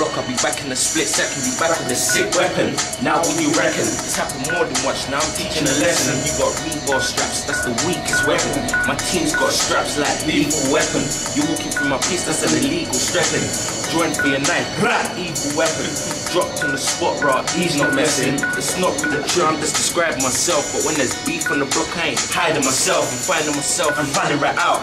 block, I'll be back in the split second, be back with a sick weapon. Now what do you reckon? It's happened more than once, now I'm teaching a lesson. You got rebar straps, that's the weakest weapon. My team's got straps like lethal weapon. You walking through my piece, that's an illegal strapping. Join for your knife, rah, evil weapon. Dropped on the spot, right, he's not messing. It's not really true, I'm just describing myself. But when there's beef on the block, I ain't hiding myself. I'm finding myself and running right out.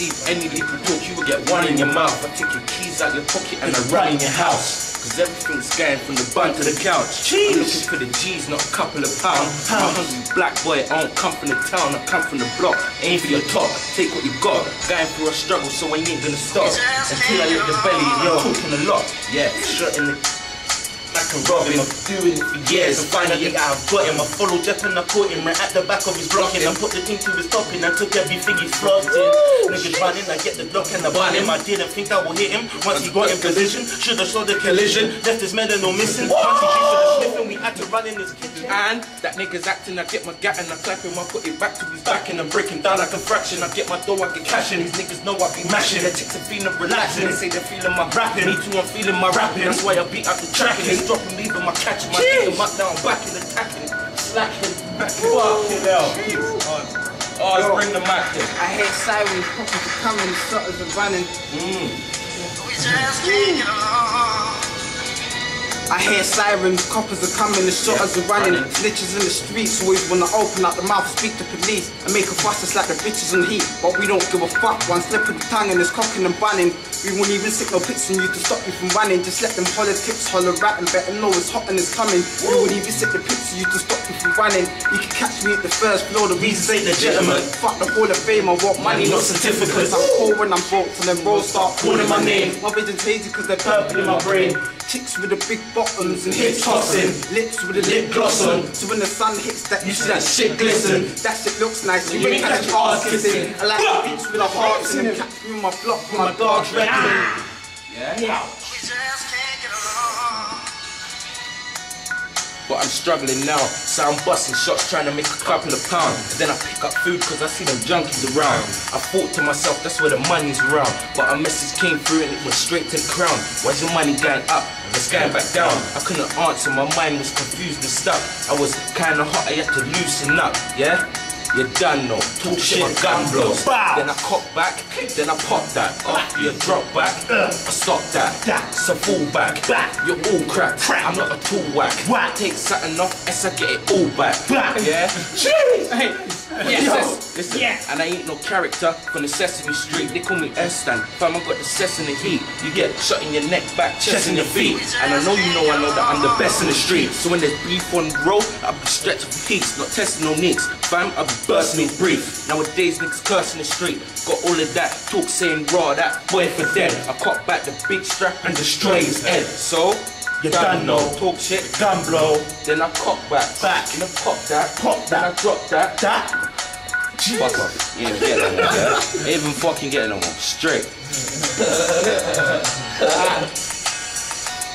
Receive any little talk, you will get one in your mouth. I take your keys out your pocket and I run in your house. Cause everything's going from the bun to the couch. I'm looking for the G's, not a couple of pounds. I'm a hungry black boy, I don't come from the town, I come from the block. Aim for your top, take what you got. Going through a struggle, so I ain't gonna stop. Until I hit the belly, you're talking a lot. Yeah, shot in the I can rob him, I'm doing it for years. And finally I've got him, I followed Jeff and I caught him Right at the back of his blocking I put the thing to his topping I took everything he's flossing Niggas running, I get the block and I bun him. I didn't think I would hit him. Once he got in position, should've saw the collision. Left his medal no missing. Once he came for the sniffing, we had to run in his kitchen. And that nigga's acting, I get my gat and I clap him. I put it back to his back and I'm breaking down like a fraction. I get my dough, I get cash and these niggas know I be mashing. The chicks are feeling relaxing, they say they're feeling my rapping. Me too, I'm feeling my rapping. That's why I beat up the tracking They drop and leave them, I catch him I pick him up, now I'm back. In attacking Slacking, fucking hell. Oh, oh let's bring the mic in. I hear sirens, coppers are coming, shutters are running. Mm. I hear sirens, coppers are coming, the shutters are running. Snitches in the streets always wanna open up the mouth, speak to police, and make a fuss just like the bitches on heat. But we don't give a fuck. One slip of the tongue and it's cocking and bunning. We won't even stick no pics on you to stop you from running. Just let them politics holler at and better know it's hot and it's coming. We won't even stick the pics on you to stop you from running. You can catch me at the first floor, the reasons ain't legitimate. Fuck the Hall of Fame, I want money, not certificates. I'm cool when I'm broke, so then rolls start calling my name. My vision's hazy cause they're purple in my brain. Chicks with the big bottoms and hips tossing, lips with the lip gloss on. So when the sun hits that, you see that shit glisten. That shit looks nice, you you ain't catch ass kissing. I like the beats with the hearts and them catch me in my block with my dogs reckoning. Yeah. But I'm struggling now, so I'm busting shots trying to make a couple of pounds. Then I pick up food cause I see them junkies around. I thought to myself, that's where the money's around. But a message came through and it went straight to the crown. Why's your money going up? It's going back down. I couldn't answer, my mind was confused and stuck. I was kinda hot, I had to loosen up, yeah? You done know, talk shit, my gun blows. Then I cock back, then I pop that. After you drop back, I stop that. It's a full back. You're all cracked. I'm not a tool whack. Whack Take something off, as I get it all back. Yeah? Hey, yes, listen, and I ain't no character from the Sesame Street. They call me SDAN. Fam, I got the cess in the heat. You get shot in your neck, back, chest, and your feet. And I know you know I know that I'm the best in the street. So when there's beef on the road, I'll be stretching for peace, not testing no nicks. Fam, I'll be bursting in brief. Nowadays, niggas cursing the street. Got all of that talk saying raw, that boy for dead. I caught back the big strap and destroy his head. So, you done know, talk shit, gun blow. Then I cock back, back, and I pop that, pop that, then I drop that, that. Fuck off. You ain't even getting no more, yeah? Ain't even fucking getting no more. Straight.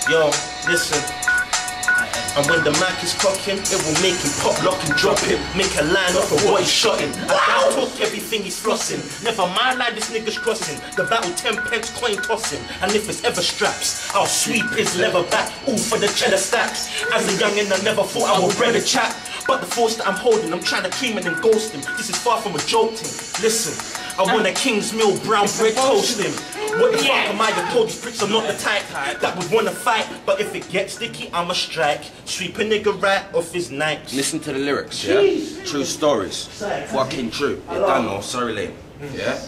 Yo, listen. And when the mic is cocking, it will make him pop, lock and drop him. Make a line off of what he's shotting. I down talk everything he's flossing. Never mind like this nigga's crossing. The battle 10 pence coin tossing. And if it's ever straps, I'll sweep his leather back. All for the cheddar stacks. As a youngin', I never thought I would bread a chat. But the force that I'm holding, I'm trying to cream it and ghost him. This is far from a joke thing. Listen, I want a Kingsmill brown bread toasting. What the fuck am I? I told these pricks I'm not the type that would wanna fight. But if it gets sticky, I'ma strike. Sweep a nigga right off his night. Listen to the lyrics, yeah? True stories. Fucking true. You done know, sorry lame. Yeah?